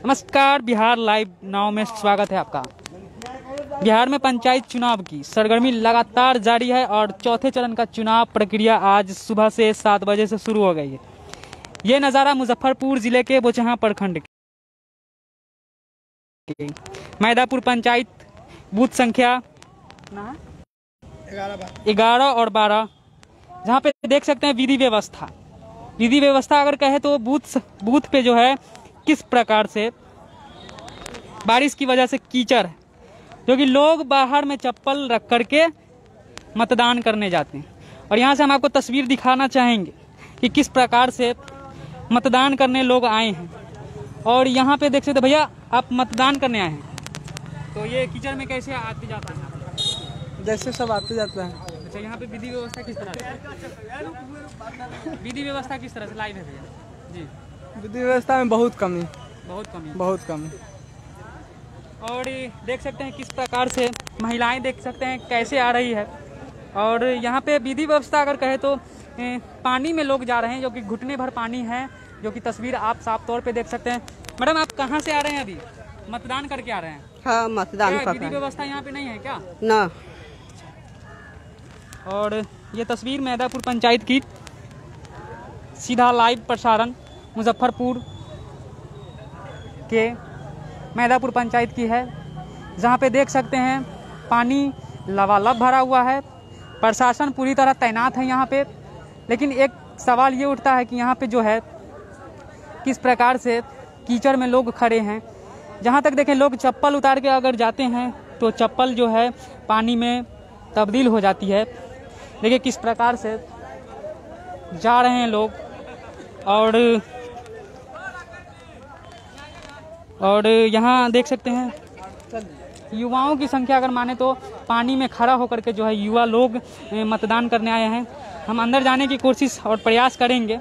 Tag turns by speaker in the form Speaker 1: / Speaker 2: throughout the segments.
Speaker 1: नमस्कार, बिहार लाइव नाव में स्वागत है आपका। बिहार में पंचायत चुनाव की सरगर्मी लगातार जारी है और चौथे चरण का चुनाव प्रक्रिया आज सुबह से सात बजे से शुरू हो गई है। ये नज़ारा मुजफ्फरपुर ज़िले के बोचहा प्रखंड की मैदापुर पंचायत, बूथ संख्या ग्यारह और बारह, जहाँ पे देख सकते हैं विधि व्यवस्था। विधि व्यवस्था अगर कहे तो बूथ बूथ पे जो है किस प्रकार से बारिश की वजह से कीचड़ है जो कि लोग बाहर में चप्पल रख करके मतदान करने जाते हैं। और यहाँ से हम आपको तस्वीर दिखाना चाहेंगे कि किस प्रकार से मतदान करने लोग आए हैं। और यहाँ पे देख सकते भैया आप मतदान करने आए हैं। तो ये कीचड़ में कैसे आते जाते हैं?
Speaker 2: जैसे सब आते जाते हैं।
Speaker 1: अच्छा यहाँ पे विधि व्यवस्था किस तरह से? विधि व्यवस्था किस तरह से? लाइव है भैया। जी।
Speaker 2: विधि व्यवस्था में बहुत कमी।
Speaker 1: बहुत कमी।
Speaker 2: बहुत कमी।
Speaker 1: और देख सकते हैं किस प्रकार से महिलाएँ देख सकते हैं कैसे आ रही है। और यहाँ पे विधि व्यवस्था अगर कहे तो पानी में लोग जा रहे हैं जो कि घुटने भर पानी है जो कि तस्वीर आप साफ़ तौर पे देख सकते हैं। मैडम आप कहाँ से आ रहे हैं अभी? मतदान करके आ रहे हैं?
Speaker 3: हाँ मतदान कर
Speaker 1: विधि व्यवस्था यहाँ पे नहीं है क्या?
Speaker 3: ना।
Speaker 1: और ये तस्वीर मैदापुर पंचायत की सीधा लाइव प्रसारण मुजफ्फरपुर के मैदापुर पंचायत की है, जहाँ पे देख सकते हैं पानी लबालब भरा हुआ है। प्रशासन पूरी तरह तैनात है यहाँ पे, लेकिन एक सवाल ये उठता है कि यहाँ पे जो है, किस प्रकार से कीचड़ में लोग खड़े हैं। जहाँ तक देखें, लोग चप्पल उतार के अगर जाते हैं तो चप्पल जो है पानी में तब्दील हो जाती है। देखिए किस प्रकार से जा रहे हैं लोग, और और यहाँ देख सकते हैं, युवाओं की संख्या अगर माने तो पानी में खड़ा होकर के जो है युवा लोग मतदान करने आए हैं। हम अंदर जाने की कोशिश और प्रयास करेंगे,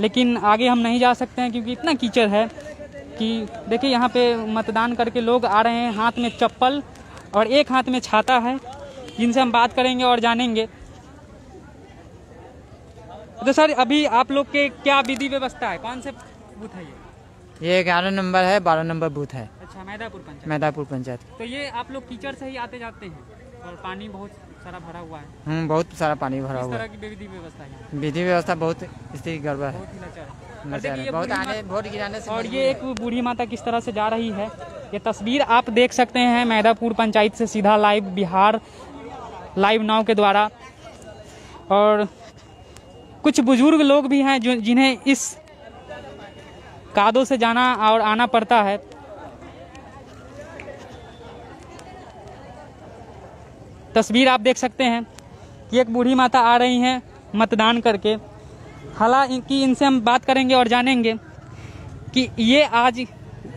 Speaker 1: लेकिन आगे हम नहीं जा सकते हैं क्योंकि इतना कीचड़ है कि देखिए यहाँ पे मतदान करके लोग आ रहे हैं, हाथ में चप्पल और एक हाथ में छाता है, जिनसे हम बात करेंगे और जानेंगे। तो सर, अभी आप लोग के क्या विधि व्यवस्था है? कौन से बूथ है ये?
Speaker 4: ये ग्यारह नंबर है बारह नंबर बूथ है।
Speaker 1: अच्छा मैदापुर पंचायत।
Speaker 4: मैदापुर पंचायत।
Speaker 1: तो ये आप लोग कीचड़ से ही आते जाते हैं? और पानी बहुत सारा भरा हुआ है।
Speaker 4: हम्म बहुत सारा पानी भरा हुआ
Speaker 1: तरह विधि व्यवस्था है?
Speaker 4: विधि व्यवस्था बहुत स्थिति गड़बड़ है।
Speaker 1: बहुत। ये
Speaker 4: आने वोट गिराने से
Speaker 1: और ये एक बूढ़ी माता किस तरह से जा रही है? ये तस्वीर आप देख सकते हैं मैदापुर पंचायत से सीधा लाइव बिहार लाइव नाव के द्वारा। और कुछ बुज़ुर्ग लोग भी हैं जो जिन्हें इस कादों से जाना और आना पड़ता है। तस्वीर आप देख सकते हैं कि एक बूढ़ी माता आ रही हैं मतदान करके। हालाँकि इनसे हम बात करेंगे और जानेंगे कि ये आज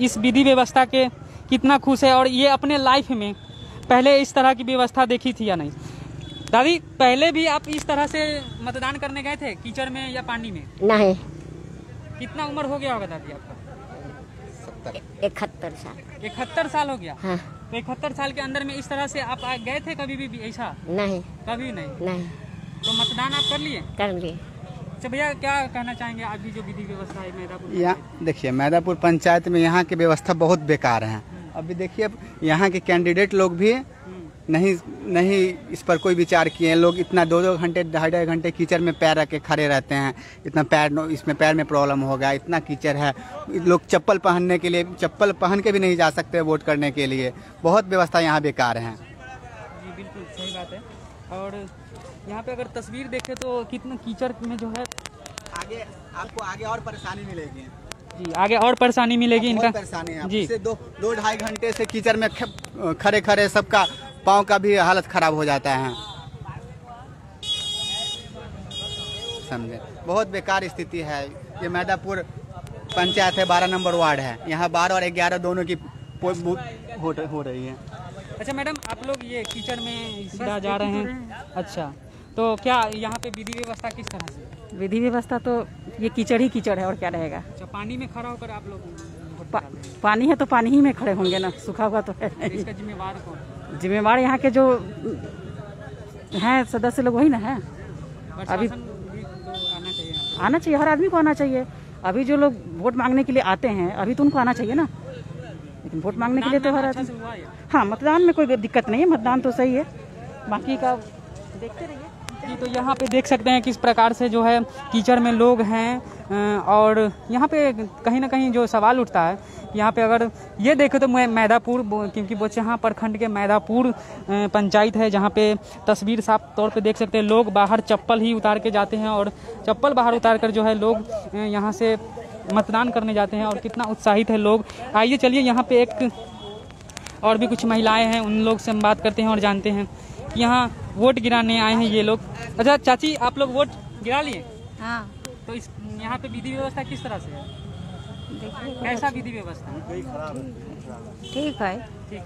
Speaker 1: इस विधि व्यवस्था के कितना खुश है और ये अपने लाइफ में पहले इस तरह की व्यवस्था देखी थी या नहीं। दादी, पहले भी आप इस तरह से मतदान करने गए थे, कीचड़ में या पानी में?
Speaker 3: नहीं।
Speaker 1: कितना उम्र हो गया होगा दादी आपका?
Speaker 3: इकहत्तर साल।
Speaker 1: इकहत्तर साल हो गया?
Speaker 3: हाँ।
Speaker 1: तो इकहत्तर साल के अंदर में इस तरह से आप गए थे कभी भी ऐसा?
Speaker 3: नहीं।
Speaker 1: कभी नहीं?
Speaker 3: नहीं।
Speaker 1: तो मतदान आप कर लिए?
Speaker 3: कर लिए।
Speaker 1: अच्छा भैया क्या कहना चाहेंगे अभी जो विधि व्यवस्था है मैदापुर
Speaker 5: यहाँ देखिए मैदापुर पंचायत में यहाँ की व्यवस्था बहुत बेकार है। अभी देखिए अब यहाँ के कैंडिडेट लोग भी नहीं नहीं इस पर कोई विचार किए हैं। लोग इतना दो दो घंटे ढाई ढाई घंटे कीचड़ में पैर रख के खड़े रहते हैं। इतना पैर इसमें पैर में प्रॉब्लम हो गया इतना कीचड़ है। लोग चप्पल पहनने के लिए चप्पल पहन के भी नहीं जा सकते वोट करने के लिए। बहुत व्यवस्था यहाँ बेकार है।
Speaker 1: जी बिल्कुल सही बात है। और यहाँ पे अगर तस्वीर देखें तो कितना कीचड़ में जो है
Speaker 5: आगे आपको आगे और परेशानी मिलेगी।
Speaker 1: जी आगे और परेशानी मिलेगी इनका।
Speaker 5: परेशानी है।
Speaker 1: जी।
Speaker 5: दो दो ढाई घंटे से कीचड़ में खड़े खड़े सबका पाँव का भी हालत खराब हो जाता है। समझे? बहुत बेकार स्थिति है। ये मैदापुर पंचायत है बारह नंबर वार्ड है। यहाँ बारह और ग्यारह दोनों की हो, हो रही है।
Speaker 1: अच्छा मैडम आप लोग ये कीचड़ में सीधा जा रहे हैं? अच्छा। तो क्या यहाँ पे विधि व्यवस्था किस तरह से?
Speaker 6: विधि व्यवस्था तो ये कीचड़ ही कीचड़ है और क्या रहेगा?
Speaker 1: अच्छा पानी में खड़ा होकर आप लोग
Speaker 6: पा। पानी है तो पानी ही में खड़े होंगे ना? सूखा हुआ तो है
Speaker 1: तो इसका जिम्मेवार कौन?
Speaker 6: जिम्मेवार यहाँ के जो हैं सदस्य लोग वही ना है।
Speaker 1: अभी तो आना चाहिए
Speaker 6: हर आदमी को आना चाहिए। अभी जो लोग वोट मांगने के लिए आते हैं अभी तो उनको आना चाहिए ना। लेकिन वोट मांगने के लिए तो हर
Speaker 1: अच्छा
Speaker 6: आदमी
Speaker 1: है
Speaker 6: हाँ मतदान में कोई दिक्कत नहीं है मतदान तो सही है। बाकी का देखते रहिए।
Speaker 1: जी तो यहाँ पे देख सकते हैं किस प्रकार से जो है कीचड़ में लोग हैं और यहाँ पे कहीं ना कहीं जो सवाल उठता है यहाँ पे अगर ये देखें तो मैं मैदापुर क्योंकि बोचहा प्रखंड के मैदापुर पंचायत है जहाँ पे तस्वीर साफ़ तौर पे देख सकते हैं लोग बाहर चप्पल ही उतार के जाते हैं और चप्पल बाहर उतार कर जो है लोग यहाँ से मतदान करने जाते हैं और कितना उत्साहित है लोग। आइए चलिए यहाँ पे एक और भी कुछ महिलाएँ हैं उन लोग से हम बात करते हैं और जानते हैं कि यहाँ वोट गिराने आए हैं ये लोग। अच्छा चाची आप लोग वोट गिरा लिए?
Speaker 3: हाँ।
Speaker 1: तो इस यहाँ पे विधि व्यवस्था किस तरह से है? कैसा विधि व्यवस्था।
Speaker 3: ठीक है।
Speaker 1: ठीक।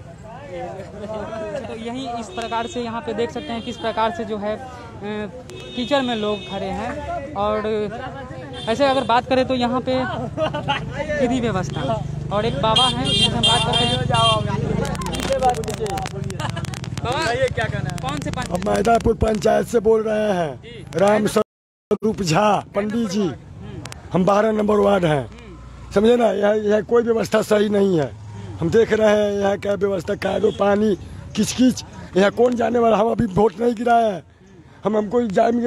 Speaker 1: तो यही इस प्रकार से यहाँ पे देख सकते हैं किस प्रकार से जो है कीचड़ में लोग खड़े हैं। और ऐसे अगर बात करें तो यहाँ पे विधि व्यवस्था। और एक बाबा है जिनसे हम बात करते हैं। बाबा क्या कहना है कौन से पंच?
Speaker 7: हम मैदापुर पंचायत से बोल रहे हैं। राम स्वरूप झा पंडित जी। हम बारह नंबर वार्ड हैं। समझे ना? यह, यहाँ कोई व्यवस्था सही नहीं है। हम देख रहे हैं, यहाँ क्या व्यवस्था कादो पानी किच किच यहाँ कौन जाने वाला? हम अभी वोट नहीं गिराया है। हम हमको जाएँगे